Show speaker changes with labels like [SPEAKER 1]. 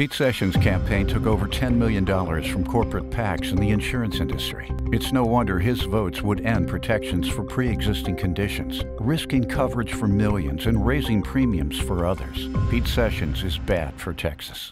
[SPEAKER 1] Pete Sessions' campaign took over $10 million from corporate PACs in the insurance industry. It's no wonder his votes would end protections for pre existing conditions, risking coverage for millions and raising premiums for others. Pete Sessions is bad for Texas.